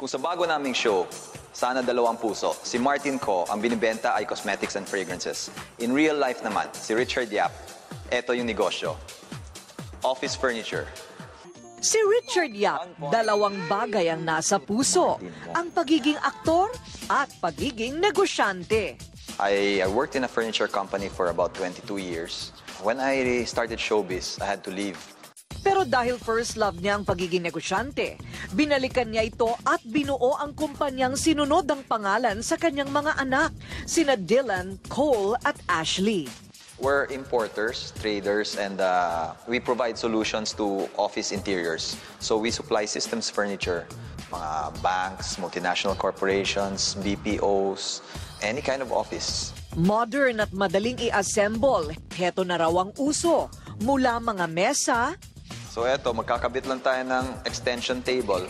Kung sa bago naming show, sana dalawang puso, si Martin Ko, ang binibenta ay cosmetics and fragrances. In real life naman, si Richard Yap, eto yung negosyo. Office furniture. Si Richard Yap, dalawang bagay ang nasa puso. Ang pagiging aktor at pagiging negosyante. I, I worked in a furniture company for about 22 years. When I started showbiz, I had to leave. Pero dahil first love niya ang pagiging negosyante, binalikan niya ito at binuo ang kumpanyang sinunod ang pangalan sa kanyang mga anak, sina Dylan, Cole at Ashley. We're importers, traders, and uh, we provide solutions to office interiors. So we supply systems furniture, mga banks, multinational corporations, BPOs, any kind of office. Modern at madaling i-assemble, heto na raw ang uso. Mula mga mesa, So eto, magkakabit lang tayo ng extension table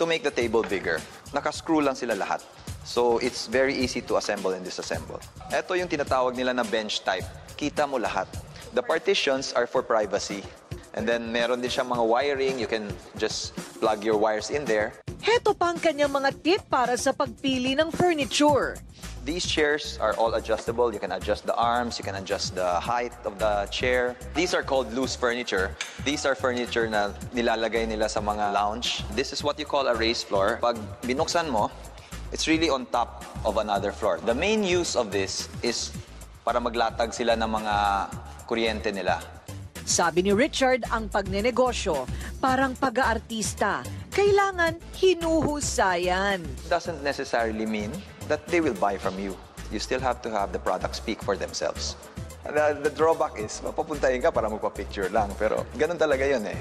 to make the table bigger. Nakascrew lang sila lahat. So it's very easy to assemble and disassemble. Eto yung tinatawag nila na bench type. Kita mo lahat. The partitions are for privacy. And then meron din siyang mga wiring. You can just plug your wires in there. Heto pa ang kanyang mga tip para sa pagpili ng furniture. These chairs are all adjustable. You can adjust the arms, you can adjust the height of the chair. These are called loose furniture. These are furniture na nilalagay nila sa mga lounge. This is what you call a raised floor. Pag binuksan mo, it's really on top of another floor. The main use of this is para maglatag sila ng mga kuryente nila. Sabi ni Richard, ang pagnenegosyo parang pag-aartista. Kailangan hinuhusayan. doesn't necessarily mean that they will buy from you. You still have to have the product speak for themselves. The, the drawback is, mapapuntahin ka para magpa-picture lang. Pero ganun talaga yun eh.